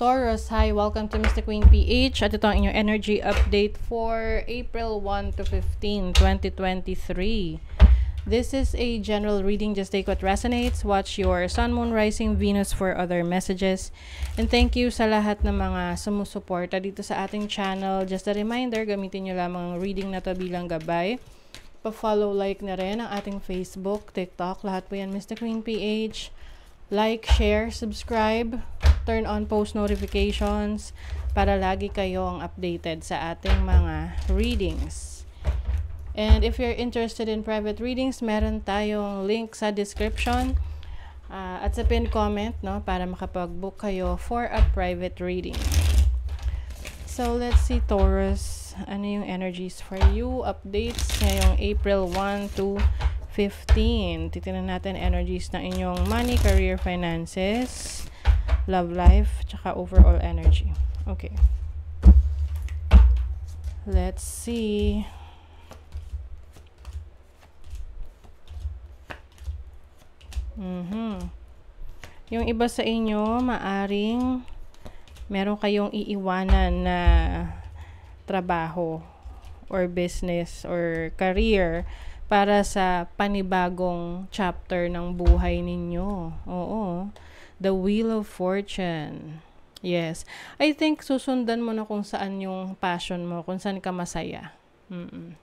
Taurus, hi, welcome to Mr. Queen PH at ito ang inyong energy update for April 1 to 15, 2023. This is a general reading, just take what resonates. Watch your Sun, Moon, Rising, Venus for other messages. And thank you sa lahat ng mga sumusuporta dito sa ating channel. Just a reminder, gamitin nyo lamang ang reading na to bilang gabay. Pa-follow, like na rin ang ating Facebook, TikTok, lahat po yan Mr. Queen PH. Like, share, subscribe turn on post notifications para lagi kayong updated sa ating mga readings. And if you're interested in private readings, meron tayong link sa description uh, at sa pin comment no, para makapag-book kayo for a private reading. So, let's see Taurus. Ano yung energies for you? Updates ngayong April 1 to 15. Titinan natin energies ng inyong money, career, finances love life, tsaka overall energy. Okay. Let's see. Mm-hmm. Yung iba sa inyo, maaring meron kayong iiwanan na trabaho or business or career para sa panibagong chapter ng buhay ninyo. Oo the Wheel of Fortune. Yes. I think susundan mo na kung saan yung passion mo, kung saan ka masaya. Mm-mm.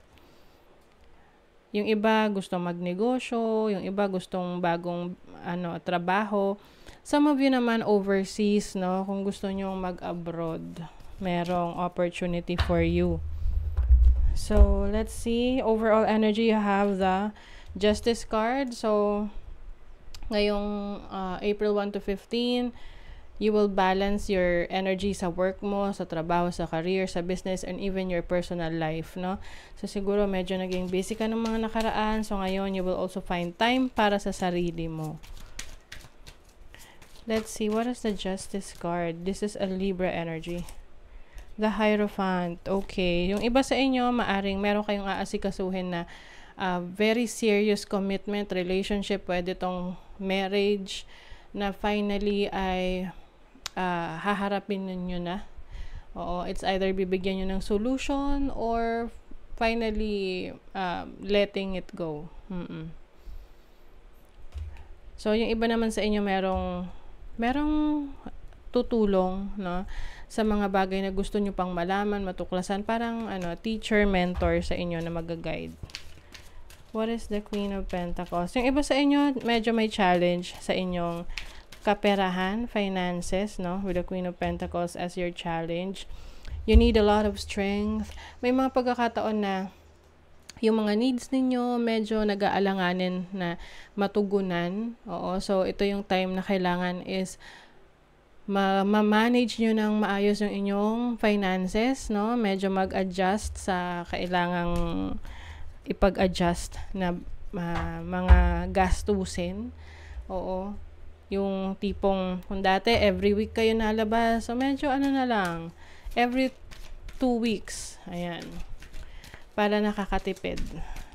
Yung iba gusto magnegosyo, yung iba gustong bagong ano trabaho. Some of you naman overseas, no, kung gusto niyo mag-abroad, merong opportunity for you. So, let's see. Overall energy, you have the Justice card. So, ngayong uh, April 1 to 15, you will balance your energy sa work mo, sa trabaho, sa career, sa business, and even your personal life, no? So, siguro medyo naging busy ka ng mga nakaraan. So, ngayon, you will also find time para sa sarili mo. Let's see, what is the Justice card? This is a Libra energy. The Hierophant. Okay. Yung iba sa inyo, maaring meron kayong aasikasuhin na uh, very serious commitment, relationship, pwede tong marriage na finally ay uh, haharapin ninyo na. Oo, it's either bibigyan nyo ng solution or finally uh, letting it go. Mm-mm. So, yung iba naman sa inyo merong merong tutulong no sa mga bagay na gusto nyo pang malaman, matuklasan, parang ano, teacher, mentor sa inyo na mag-guide. What is the Queen of Pentacles? Yung iba sa inyo, medyo may challenge sa inyong kaperahan, finances, no? With the Queen of Pentacles as your challenge. You need a lot of strength. May mga pagkakataon na yung mga needs ninyo medyo nag-aalanganin na matugunan. Oo, so ito yung time na kailangan is ma-manage nyo ng maayos yung inyong finances, no? Medyo mag-adjust sa kailangang ipag-adjust na uh, mga gastusin. Oo. Yung tipong, kung dati every week kayo nalabas, so medyo ano na lang, every two weeks. Ayan. Para nakakatipid.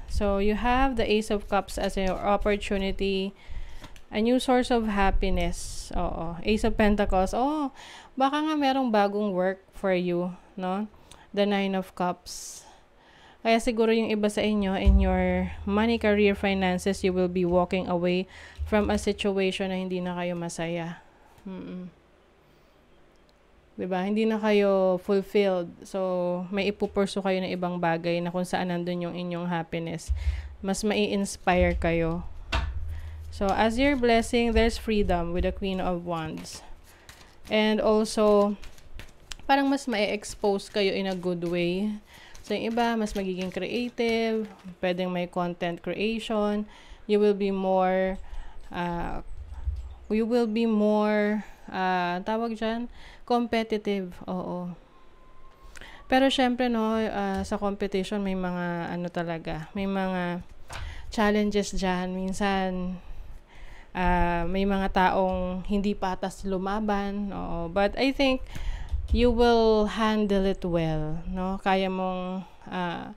So, you have the Ace of Cups as your opportunity, a new source of happiness. Oo. Ace of Pentacles. Oh, baka nga merong bagong work for you, no? The Nine of Cups. Kaya siguro yung iba sa inyo, in your money, career, finances, you will be walking away from a situation na hindi na kayo masaya. Mm-mm. Diba? Hindi na kayo fulfilled. So, may ipupurso kayo ng ibang bagay na kung saan nandun yung inyong happiness. Mas mai-inspire kayo. So, as your blessing, there's freedom with the Queen of Wands. And also, parang mas ma-expose kayo in a good way So, yung iba, mas magiging creative, pwedeng may content creation, you will be more, uh, you will be more, uh, tawag dyan, competitive, oo. Pero syempre, no, uh, sa competition, may mga, ano talaga, may mga challenges dyan. Minsan, uh, may mga taong hindi patas lumaban, oo. But I think, you will handle it well, no? Kaya mong uh,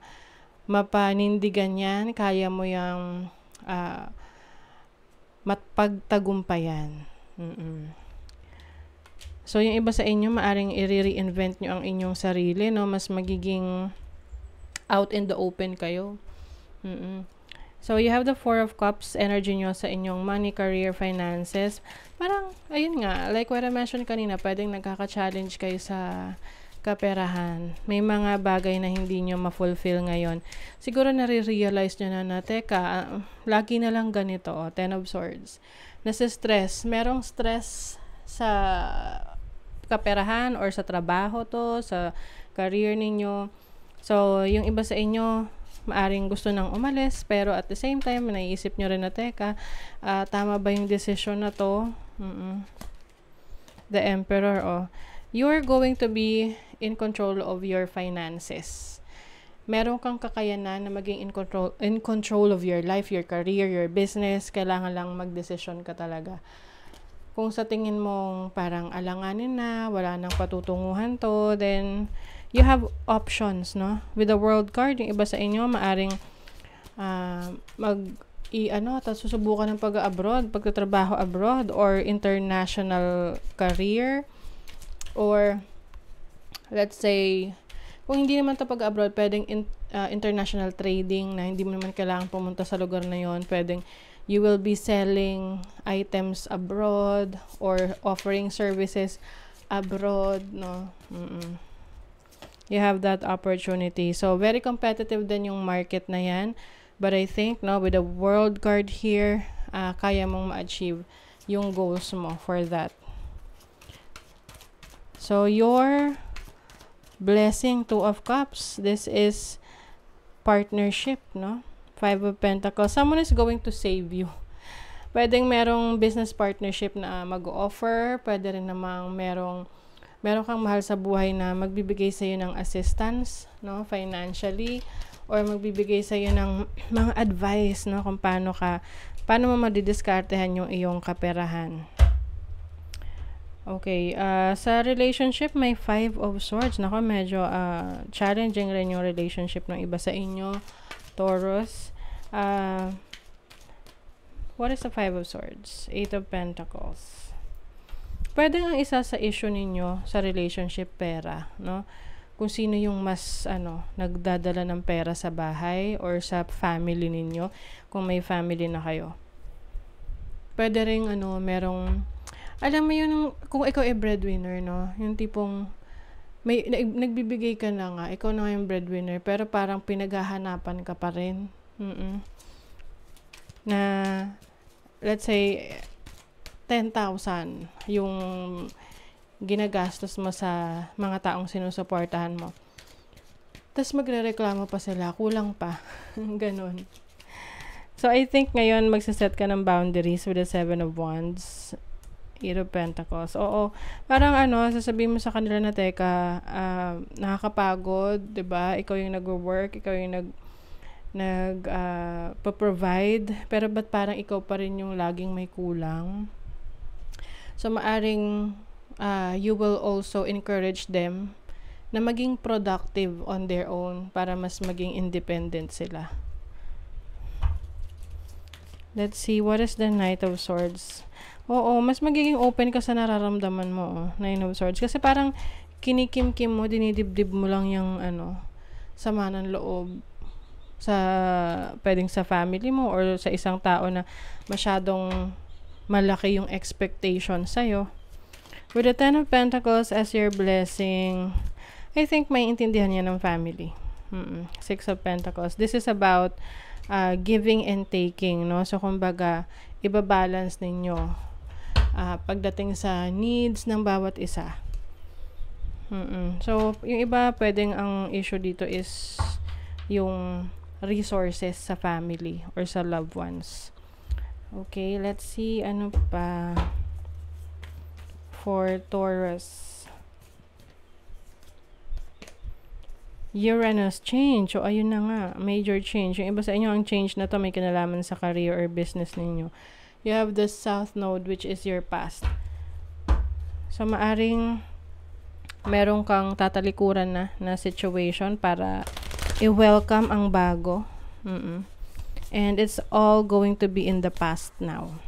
mapanindigan yan, kaya mo yung uh, matpagtagumpayan. Mm-mm. So, yung iba sa inyo, maaring i-reinvent nyo ang inyong sarili, no? Mas magiging out in the open kayo. Mm-mm. So, you have the Four of Cups energy nyo sa inyong money, career, finances. Parang, ayun nga, like what I mentioned kanina, pwedeng nagkaka-challenge kayo sa kaperahan. May mga bagay na hindi nyo ma-fulfill ngayon. Siguro nare-realize nyo na na, teka, uh, lagi na lang ganito, oh, Ten of Swords. Nasa stress. Merong stress sa kaperahan or sa trabaho to, sa career ninyo. So, yung iba sa inyo, maaring gusto nang umalis, pero at the same time, naiisip nyo rin na, teka, uh, tama ba yung decision na to? Mm-mm. The Emperor, oh. You're going to be in control of your finances. Meron kang kakayanan na maging in control, in control of your life, your career, your business. Kailangan lang magdesisyon ka talaga. Kung sa tingin mong parang alanganin na, wala nang patutunguhan to, then you have options, no? With the world card, yung iba sa inyo, maaring uh, mag i ano, tapos susubukan ng pag-abroad, pagtatrabaho abroad or international career or let's say, kung hindi naman ito pag-abroad, pwedeng in, uh, international trading na hindi mo naman kailangan pumunta sa lugar na yon pwedeng you will be selling items abroad or offering services abroad, no? Mm-mm. You have that opportunity. So, very competitive din yung market na yan. But I think, no, with the world card here, uh, kaya mong ma-achieve yung goals mo for that. So, your blessing, two of cups. This is partnership, no? Five of Pentacles. Someone is going to save you. Pwedeng merong business partnership na mag-offer. Pwede rin namang merong meron kang mahal sa buhay na magbibigay sa iyo ng assistance, no, financially or magbibigay sa iyo ng mga advice, no, kung paano ka paano mo madidiskartehan yung iyong kaperahan. Okay, uh, sa relationship may five of swords. Nako, medyo uh, challenging rin yung relationship ng iba sa inyo, Taurus. Uh, what is the five of swords? Eight of pentacles. Pwede nga isa sa issue ninyo sa relationship pera, no? Kung sino yung mas ano, nagdadala ng pera sa bahay or sa family ninyo, kung may family na kayo. Pwede ring ano, merong alam mo yun, kung ikaw ay breadwinner, no? Yung tipong, may, nagbibigay ka na nga, ikaw na yung breadwinner, pero parang pinaghahanapan ka pa rin. Mm-mm. Na, let's say, 10,000 yung ginagastos mo sa mga taong sinusuportahan mo. Tapos magre-reklamo pa sila, kulang pa. Ganon. So, I think ngayon magsaset ka ng boundaries with the Seven of Wands Eight of Pentacles. Oo, parang ano, sasabihin mo sa kanila na, teka, uh, nakakapagod, ba diba? Ikaw yung nag-work, ikaw yung nag nag uh, provide pero ba't parang ikaw pa rin yung laging may kulang so maaring uh, you will also encourage them na maging productive on their own para mas maging independent sila let's see what is the knight of swords Oo, mas magiging open ka sa nararamdaman mo, oh, Nine of Swords. Kasi parang kinikim-kim mo, dinidibdib mo lang yung ano, sama ng loob sa pwedeng sa family mo or sa isang tao na masyadong malaki yung expectation sa'yo. With the Ten of Pentacles as your blessing, I think may intindihan niya ng family. Mm-mm. Six of Pentacles. This is about uh, giving and taking, no? So, kumbaga, ibabalance ninyo uh, pagdating sa needs ng bawat isa. Mm-mm. So, yung iba, pwedeng ang issue dito is yung resources sa family or sa loved ones. Okay, let's see ano pa for Taurus. Uranus change. O, ayun na nga. Major change. Yung iba sa inyo, ang change na to may kinalaman sa career or business ninyo you have the south node which is your past. So, maaring meron kang tatalikuran na, na situation para i-welcome ang bago. Mm-mm. And it's all going to be in the past now.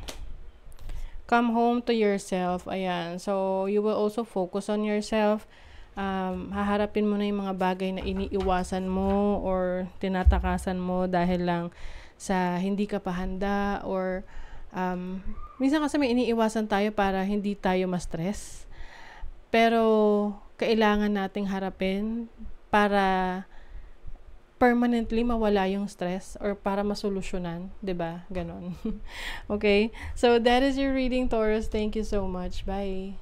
come home to yourself. Ayan. So, you will also focus on yourself. Um, haharapin mo na yung mga bagay na iniiwasan mo or tinatakasan mo dahil lang sa hindi ka pa handa or um, minsan kasi may iniiwasan tayo para hindi tayo ma-stress. Pero, kailangan nating harapin para permanently mawala yung stress or para masolusyonan, 'di ba? Ganon. okay? So that is your reading Taurus. Thank you so much. Bye.